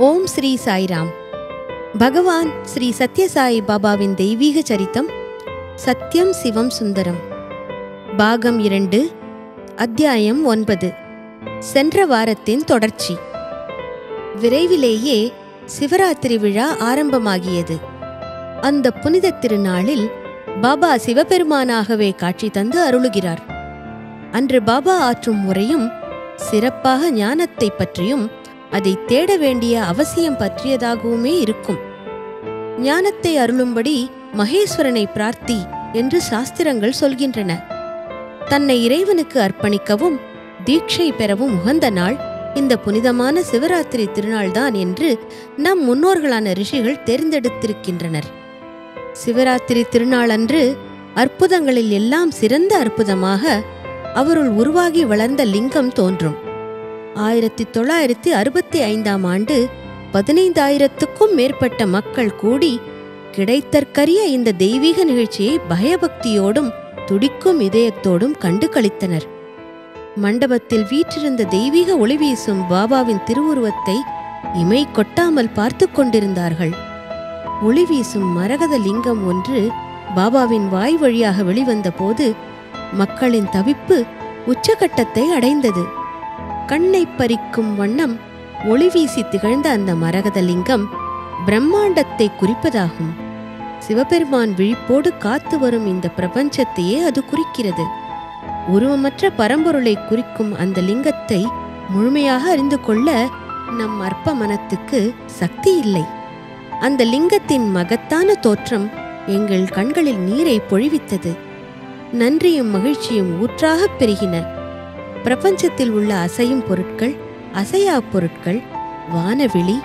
ஓம் ஸ்ரீ சாய்ராம். பகவான் ஸ்ரீ சத்யசாயி பாபாவின் தெய்வீக சரித்தம் சத்யம் சிவம் சுந்தரம். பாகம் இரண்டு அத்தியாயம் ஒன்பது சென்ற வாரத்தின் தொடர்ச்சி. விரைவிலேயே சிவராத்திரி விழா ஆரம்பமாகியது. அந்த புனித திருநாளில் பாபா சிவபெருமானாகவே காட்சி தந்து அருளுகிறார். அன்று பாபா ஆற்றும் முறையும் சிறப்பாக ஞானத்தைப் பற்றியும் அதை தேட வேண்டிய அவசியம் பற்றியதாகவுமே இருக்கும். ஞானத்தை அருளும்படி மகேஸ்வரனை பிரார்த்தி என்று சாஸ்திரங்கள் சொல்கின்றன. தன்னை இறைவனுக்கு அர்ப்பணிக்கவும் தீட்சை பெறவும் உகந்த நாள் இந்த புனிதமான சிவராத்திரி திருநாள்தான் என்று நம் முன்னோர்களான ரிஷிகள் தேர்ந்தெடுத்திருக்கின்றனர். சிவராத்திரி திருநாளன்று அற்புதங்களில் எல்லாம் சிறந்த அற்புதமாக அவருள் உருவாகி வளர்ந்த லிங்கம் தோன்றும். ஆயிரத்தி தொள்ளாயிரத்தி அறுபத்தி ஐந்தாம் ஆண்டு பதினைந்தாயிரத்துக்கும் மேற்பட்ட மக்கள் கூடி கிடைத்தற்கரிய இந்த தெய்வீக நிகழ்ச்சியை பயபக்தியோடும் துடிக்கும் இதயத்தோடும் கண்டு களித்தனர். மண்டபத்தில் வீற்றிருந்த தெய்வீக ஒளி வீசும் பாபாவின் திருவுருவத்தை இமை கொட்டாமல் பார்த்து கொண்டிருந்தார்கள். ஒளி வீசும் மரகத லிங்கம் ஒன்று பாபாவின் வாய் வழியாக வெளிவந்த போது மக்களின் தவிப்பு உச்சகட்டத்தை அடைந்தது. கண்ணை பறிக்கும் வண்ணம் ஒளி வீசி திகழ்ந்த அந்த மரகதலிங்கம் பிரம்மாண்டத்தை குறிப்பதாகும். சிவபெருமான் விழிப்போடு காத்து வரும் இந்த பிரபஞ்சத்தையே அது குறிக்கிறது. உருவமற்ற பரம்பொருளை குறிக்கும் அந்த லிங்கத்தை முழுமையாக அறிந்து கொள்ள நம் அற்ப மனத்துக்கு சக்தி இல்லை. அந்த லிங்கத்தின் மகத்தான தோற்றம் எங்கள் கண்களில் நீரை பொழிவித்தது. நன்றியும் மகிழ்ச்சியும் ஊற்றாகப் பெருகின பிரபஞ்சத்தில் உள்ள அசையும் பொருட்கள் அசையா பொருட்கள் வானவெளி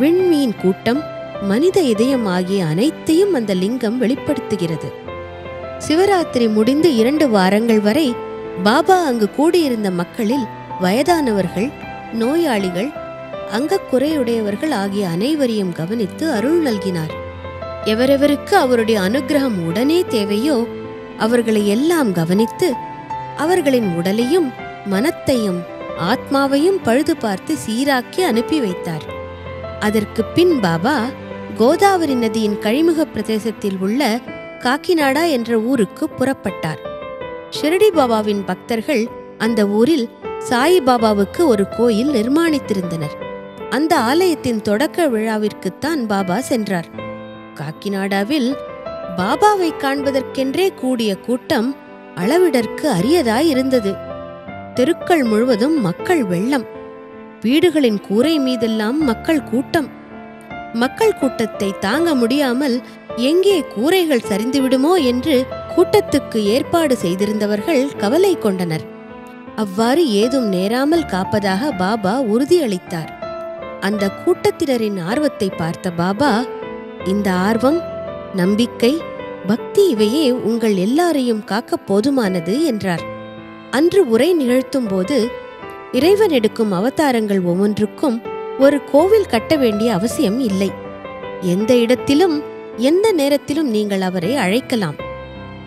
விண்மீன் கூட்டம் மனித இதயம் ஆகிய அனைத்தையும் அந்த லிங்கம் வெளிப்படுத்துகிறது. சிவராத்திரி முடிந்து இரண்டு வாரங்கள் வரை பாபா அங்கு கூடியிருந்த மக்களில் வயதானவர்கள் நோயாளிகள் அங்கக்குறையுடையவர்கள் ஆகிய அனைவரையும் கவனித்து அருள் நல்கினார். எவரெவருக்கு அவருடைய அனுக்கிரகம் உடனே தேவையோ அவர்களை எல்லாம் கவனித்து அவர்களின் உடலையும் மனத்தையும் ஆத்மாவையும் பழுது பார்த்து சீராக்கி அனுப்பி வைத்தார். அதற்கு பின் பாபா கோதாவரி நதியின் கழிமுக பிரதேசத்தில் உள்ள காக்கிநாடா என்ற ஊருக்கு புறப்பட்டார். ஷிரடி பாபாவின் பக்தர்கள் அந்த ஊரில் சாயிபாபாவுக்கு ஒரு கோயில் நிர்மாணித்திருந்தனர். அந்த ஆலயத்தின் தொடக்க விழாவிற்குத்தான் பாபா சென்றார். காக்கிநாடாவில் பாபாவை காண்பதற்கென்றே கூடிய கூட்டம் அளவிடற்கு அரியதாய் இருந்தது தெருக்கள் முழுவதும் மக்கள் வெள்ளம். வீடுகளின் கூரை மீதெல்லாம் மக்கள் கூட்டம். மக்கள் கூட்டத்தை தாங்க முடியாமல் எங்கே கூரைகள் சரிந்துவிடுமோ என்று கூட்டத்துக்கு ஏற்பாடு செய்திருந்தவர்கள் கவலை கொண்டனர். அவ்வாறு ஏதும் நேராமல் காப்பதாக பாபா உறுதியளித்தார். அந்த கூட்டத்தினரின் ஆர்வத்தை பார்த்த பாபா இந்த ஆர்வம் நம்பிக்கை பக்தி இவையே உங்கள் எல்லாரையும் காக்க போதுமானது என்றார். அன்று உரை நிகழ்த்தும் போது இறைவன் எடுக்கும் அவதாரங்கள் ஒவ்வொன்றுக்கும் ஒரு கோவில் கட்ட வேண்டிய அவசியம் இல்லை. எந்த இடத்திலும் எந்த நேரத்திலும் நீங்கள் அவரை அழைக்கலாம்.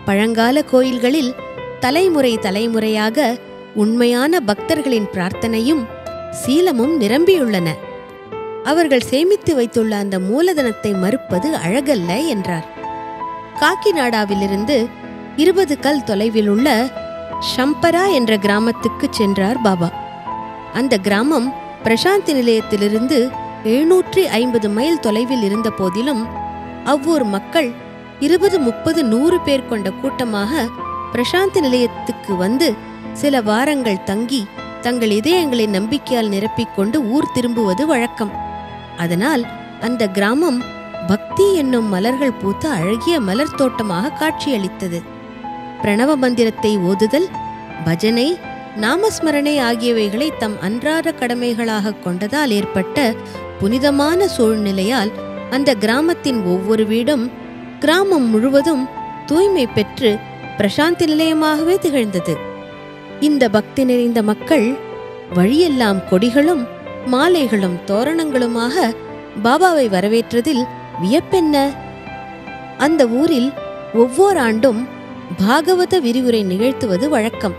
பழங்கால கோயில்களில் தலைமுறை தலைமுறையாக உண்மையான பக்தர்களின் பிரார்த்தனையும் சீலமும் நிரம்பியுள்ளன. அவர்கள் சேமித்து வைத்துள்ள அந்த மூலதனத்தை மறுப்பது அழகல்ல என்றார். காக்கிநாடாவிலிருந்து இருபது கல் தொலைவில் உள்ள ஷம்பரா என்ற கிராமத்துக்கு சென்றார் பாபா. அந்த கிராமம் பிரசாந்தி நிலையத்திலிருந்து எழுநூற்றி ஐம்பது மைல் தொலைவில் இருந்த போதிலும் அவ்வூர் மக்கள் இருபது முப்பது நூறு பேர் கொண்ட கூட்டமாக பிரசாந்தி நிலையத்துக்கு வந்து சில வாரங்கள் தங்கி தங்கள் இதயங்களை நம்பிக்கையால் நிரப்பிக்கொண்டு ஊர் திரும்புவது வழக்கம். அதனால் அந்த கிராமம் பக்தி என்னும் மலர்கள் பூத்த அழகிய மலர் தோட்டமாக காட்சியளித்தது. பிரணவ மந்திரத்தை ஓதுதல் பஜனை நாமஸ்மரணை ஆகியவைகளை தம் அன்றாட கடமைகளாக கொண்டதால் ஏற்பட்ட புனிதமான சூழ்நிலையால் அந்த கிராமத்தின் ஒவ்வொரு வீடும் கிராமம் முழுவதும் தூய்மை பெற்று பிரசாந்தி நிலையமாகவே திகழ்ந்தது. இந்த பக்தி நிறைந்த மக்கள் வழியெல்லாம் கொடிகளும் மாலைகளும் தோரணங்களுமாக பாபாவை வரவேற்றதில் வியப்பென்ன? அந்த ஊரில் ஒவ்வொரு ஆண்டும் பாகவத விரிவுரை நிகழ்த்துவது வழக்கம்.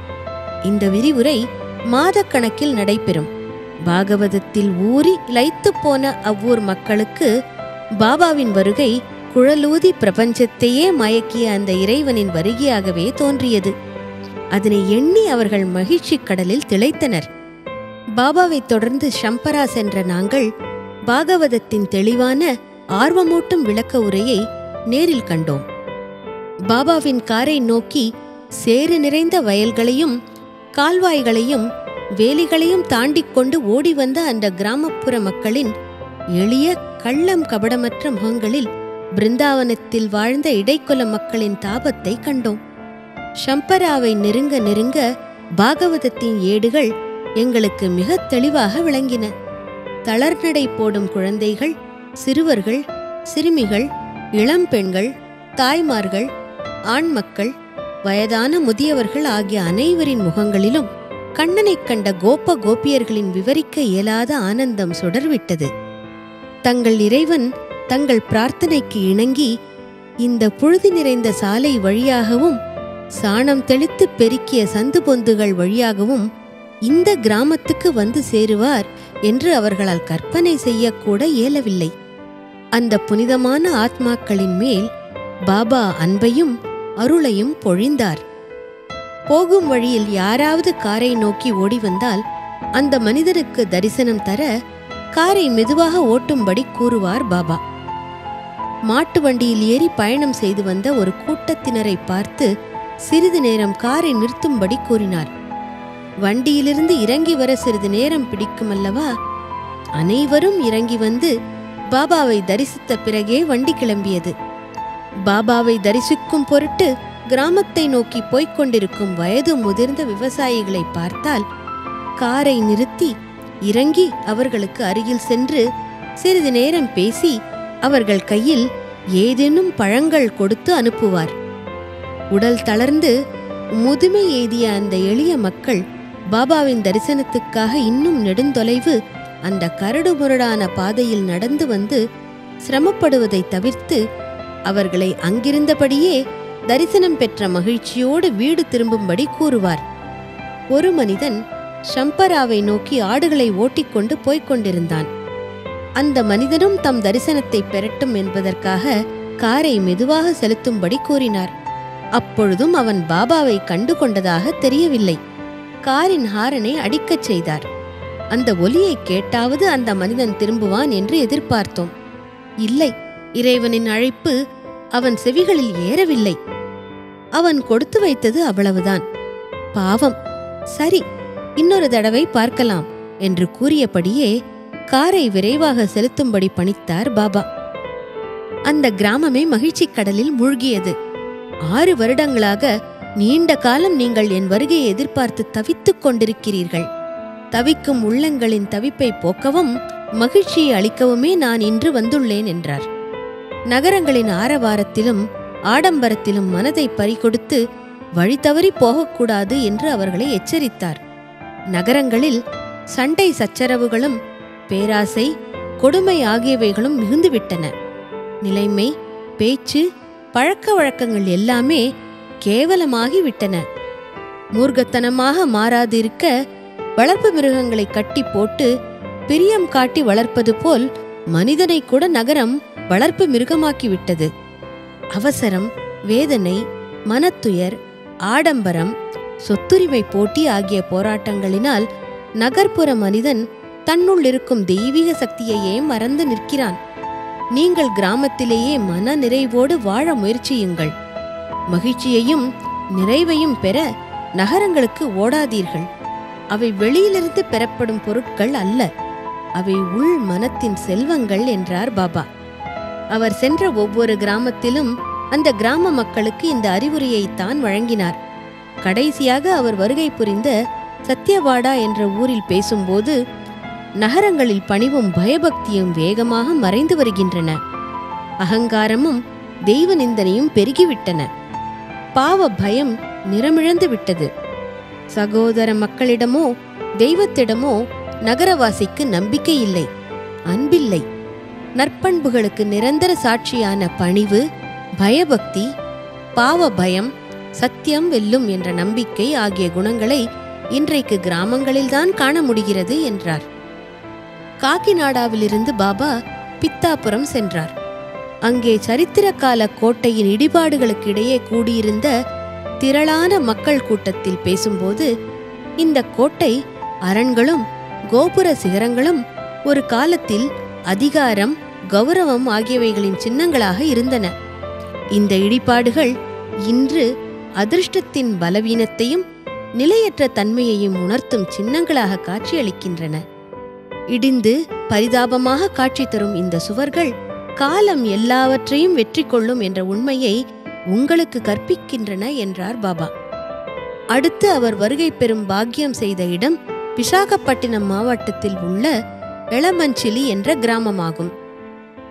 இந்த விரிவுரை மாதக்கணக்கில் நடைபெறும். பாகவதத்தில் ஊறி லயித்துப் போன அவ்வூர் மக்களுக்கு பாபாவின் வருகை குழலூதி பிரபஞ்சத்தையே மயக்கிய அந்த இறைவனின் வருகையாகவே தோன்றியது. அதனை எண்ணி அவர்கள் மகிழ்ச்சிக் கடலில் திளைத்தனர். பாபாவைத் தொடர்ந்து ஷம்பரா சென்ற நாங்கள் பாகவதத்தின் தெளிவான ஆர்வமூட்டும் விளக்க உரையை நேரில் கண்டோம். பாபாவின் காரை நோக்கி சேறு நிறைந்த வயல்களையும் கால்வாய்களையும் வேலிகளையும் தாண்டி கொண்டு ஓடி வந்த அந்த கிராமப்புற மக்களின் எளிய கள்ளம் கபடமற்ற முகங்களில் பிருந்தாவனத்தில் வாழ்ந்த இடைக்குல மக்களின் தாபத்தை கண்டோம். ஷம்பராவை நெருங்க நெருங்க பாகவதத்தின் ஏடுகள் எங்களுக்கு மிகத் தெளிவாக விளங்கின. தளர்நடை போடும் குழந்தைகள் சிறுவர்கள் சிறுமிகள் இளம்பெண்கள் தாய்மார்கள் ஆண் மக்கள் வயதான முதியவர்கள் ஆகிய அனைவரின் முகங்களிலும் கண்ணனைக் கண்ட கோப கோபியர்களின் விவரிக்க இயலாத ஆனந்தம் சுடர்விட்டது. தங்கள் இறைவன் தங்கள் பிரார்த்தனைக்கு இணங்கி இந்த புழுதி நிறைந்த சாலை வழியாகவும் சாணம் தெளித்து பெருக்கிய சந்து பொந்துகள் வழியாகவும் இந்த கிராமத்துக்கு வந்து சேருவார் என்று அவர்களால் கற்பனை செய்யக்கூட இயலவில்லை. அந்த புனிதமான ஆத்மாக்களின் மேல் பாபா அன்பையும் அருளையும் பொழிந்தார். போகும் வழியில் யாராவது காரை நோக்கி ஓடி வந்தால் அந்த மனிதனுக்கு தரிசனம் தர காரை மெதுவாக ஓட்டும்படி கூறுவார் பாபா. மாட்டு வண்டியில் ஏறி பயணம் செய்து வந்த ஒரு கூட்டத்தினரை பார்த்து சிறிது நேரம் காரை நிறுத்தும்படி கூறினார். வண்டியிலிருந்து இறங்கி வர சிறிது நேரம் பிடிக்குமல்லவா? அனைவரும் இறங்கி வந்து பாபாவை தரிசித்த பிறகே வண்டி கிளம்பியது. பாபாவை தரிசிக்கும் பொருட்டு கிராமத்தை நோக்கி போய்க் கொண்டிருக்கும் வயது முதிர்ந்த விவசாயிகளை பார்த்தால் காரை நிறுத்தி இறங்கி அவர்களுக்கு அருகில் சென்று சிறிது நேரம் பேசி அவர்கள் கையில் ஏதேனும் பழங்கள் கொடுத்து அனுப்புவார். உடல் தளர்ந்து முதுமை எய்திய அந்த எளிய மக்கள் பாபாவின் தரிசனத்துக்காக இன்னும் நெடுந்தொலைவு அந்த கரடுமுரடான பாதையில் நடந்து வந்து சிரமப்படுவதை தவிர்த்து அவர்களை அங்கிருந்தபடியே தரிசனம் பெற்ற மகிழ்ச்சியோடு வீடு திரும்பும்படி கூறுவார். ஒரு மனிதன் ஷம்பராவை நோக்கி ஆடுகளை ஓட்டிக்கொண்டு போய்க் கொண்டிருந்தான். அந்த மனிதனும் தம் தரிசனத்தை பெறட்டும் என்பதற்காக காரை மெதுவாக செலுத்தும்படி கூறினார். அப்பொழுதும் அவன் பாபாவை கண்டு கொண்டதாக தெரியவில்லை. காரின் ஹாரனை அடிக்கச் செய்தார். அந்த ஒலியை கேட்டாவது அந்த மனிதன் திரும்புவான் என்று எதிர்பார்த்தோம். இல்லை இறைவனின் அழைப்பு அவன் செவிகளில் ஏறவில்லை. அவன் கொடுத்து வைத்தது அவ்வளவுதான். பாவம். சரி இன்னொரு தடவை பார்க்கலாம் என்று கூறியபடியே காரை விரைவாக செலுத்தும்படி பணித்தார் பாபா. அந்த கிராமமே மகிழ்ச்சிக் கடலில் மூழ்கியது. ஆறு வருடங்களாக நீண்ட காலம் நீங்கள் என் வருகையை எதிர்பார்த்து தவித்துக் கொண்டிருக்கிறீர்கள். தவிக்கும் உள்ளங்களின் தவிப்பை போக்கவும் மகிழ்ச்சியை அளிக்கவுமே நான் இன்று வந்துள்ளேன் என்றார். நகரங்களின் ஆரவாரத்திலும் ஆடம்பரத்திலும் மனதை பறிகொடுத்து வழி தவறி போகக்கூடாது என்று அவர்களை எச்சரித்தார். நகரங்களில் சண்டை சச்சரவுகளும் பேராசை கொடுமை ஆகியவைகளும் மிகுந்துவிட்டன. நிலைமை பேச்சு பழக்க வழக்கங்கள் எல்லாமே கேவலமாகி விட்டன மூர்க்கத்தனமாக மாறாதிருக்க வளர்ப்பு மிருகங்களை கட்டி போட்டு பிரியம் காட்டி வளர்ப்பது போல் மனிதனை கூட நகரம் வளர்ப்பு மிருகமாக்கிவிட்டது. அவசரம் வேதனை மனத்துயர் ஆடம்பரம் சொத்துரிமை போட்டி ஆகிய போராட்டங்களினால் நகர்ப்புற மனிதன் தன்னுள் இருக்கும் தெய்வீக சக்தியையே மறந்து நிற்கிறான். நீங்கள் கிராமத்திலேயே மன நிறைவோடு வாழ முயற்சியுங்கள். மகிழ்ச்சியையும் நிறைவையும் பெற நகரங்களுக்கு ஓடாதீர்கள். அவை வெளியிலிருந்து பெறப்படும் பொருட்கள் அல்ல. அவை உள் மனத்தின் செல்வங்கள் என்றார் பாபா. அவர் சென்ற ஒவ்வொரு கிராமத்திலும் அந்த கிராம மக்களுக்கு இந்த அறிவுரையைத்தான் வழங்கினார். கடைசியாக அவர் வருகை புரிந்த சத்யவாடா என்ற ஊரில் பேசும்போது நகரங்களில் பணிவும் பயபக்தியும் வேகமாக மறைந்து வருகின்றன. அகங்காரமும் தெய்வ நிந்தனையும் பெருகிவிட்டன. பாவ பயம் நிறமிழந்து விட்டது. சகோதர மக்களிடமோ தெய்வத்திடமோ நகரவாசிக்கு நம்பிக்கை இல்லை அன்பில்லை. நற்பண்புகளுக்கு நிரந்தர சாட்சியான பணிவு பயபக்தி பாவ பயம் சத்தியம் வெல்லும் என்ற நம்பிக்கை ஆகிய குணங்களை இன்றைக்கு கிராமங்களில்தான் காண முடிகிறது என்றார். காக்கிநாடாவிலிருந்து பாபா பித்தாபுரம் சென்றார். அங்கே சரித்திர கால கோட்டையின் இடிபாடுகளுக்கு இடையே கூடியிருந்த திரளான மக்கள் கூட்டத்தில் பேசும்போது இந்த கோட்டை அரண்களும் கோபுர சிகரங்களும் ஒரு காலத்தில் அதிகாரம் கௌரவம் ஆகியவைகளின் சின்னங்களாக இருந்தன. இந்த இடிபாடுகள் இன்று அதிர்ஷ்டத்தின் பலவீனத்தையும் நிலையற்ற தன்மையையும் உணர்த்தும் சின்னங்களாக காட்சியளிக்கின்றன. இடிந்து பரிதாபமாக காட்சி தரும் இந்த சுவர்கள் காலம் எல்லாவற்றையும் வெற்றி கொள்ளும் என்ற உண்மையை உங்களுக்கு கற்பிக்கின்றன என்றார் பாபா. அடுத்து அவர் வருகை பெறும் பாக்கியம் செய்த இடம் விசாகப்பட்டினம் மாவட்டத்தில் உள்ள எளமஞ்சிலி என்ற கிராமமாகும்.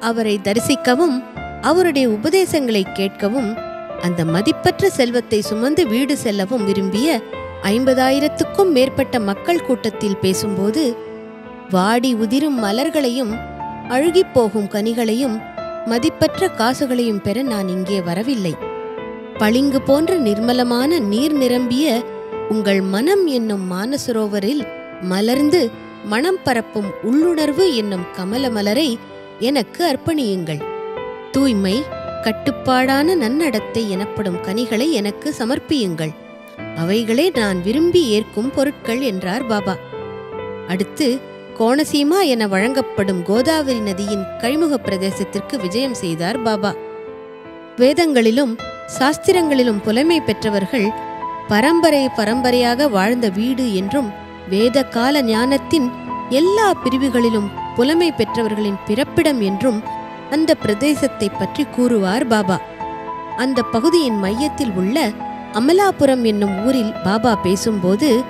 அவரை தரிசிக்கவும் அவருடைய உபதேசங்களை கேட்கவும் அந்த மதிப்பற்ற செல்வத்தை சுமந்து வீடு செல்லவும் விரும்பிய ஐம்பதாயிரத்துக்கும் மேற்பட்ட மக்கள் கூட்டத்தில் பேசும்போது வாடி உதிரும் மலர்களையும் அழுகிப்போகும் கனிகளையும் மதிப்பற்ற காசுகளையும் பெற நான் இங்கே வரவில்லை. பளிங்கு போன்ற நிர்மலமான நீர் நிரம்பிய உங்கள் மனம் என்னும் மானசரோவரில் மலர்ந்து மனம் பரப்பும் உள்ளுணர்வு என்னும் கமல மலரை எனக்கு அர்ப்பணியுங்கள். தூய்மை கட்டுப்பாடான நன்னடத்தை எனப்படும் கனிகளை எனக்கு சமர்ப்பியுங்கள். அவைகளே நான் விரும்பி ஏற்கும் பொருட்கள் என்றார் பாபா. அடுத்து கோணசீமா என வழங்கப்படும் கோதாவரி நதியின் கழிமுக பிரதேசத்திற்கு விஜயம் செய்தார் பாபா. வேதங்களிலும் சாஸ்திரங்களிலும் புலமை பெற்றவர்கள் பரம்பரை பரம்பரையாக வாழ்ந்த வீடு என்றும் வேத கால ஞானத்தின் எல்லா பிரிவுகளிலும் புலமை பெற்றவர்களின் பிறப்பிடம் என்றும் அந்த பிரதேசத்தை பற்றி கூறுவார் பாபா. அந்த பகுதியின் மையத்தில் உள்ள அமலாபுரம் என்னும் ஊரில் பாபா பேசும்போது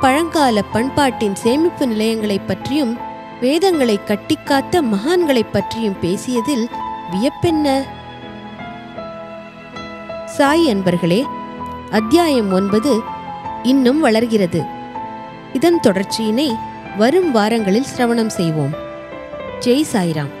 பழங்கால பண்பாட்டின் சேமிப்பு நிலையங்களைப் பற்றியும் வேதங்களை கட்டிக்காத்த மகான்களைப் பற்றியும் பேசியதில் வியப்பென்ன? சாய் அன்பர்களே அத்தியாயம் ஒன்பது இன்னும் வளர்கிறது. இதன் தொடர்ச்சியினை வரும் வாரங்களில் சிரவணம் செய்வோம். ஜெய் சாய்ராம்.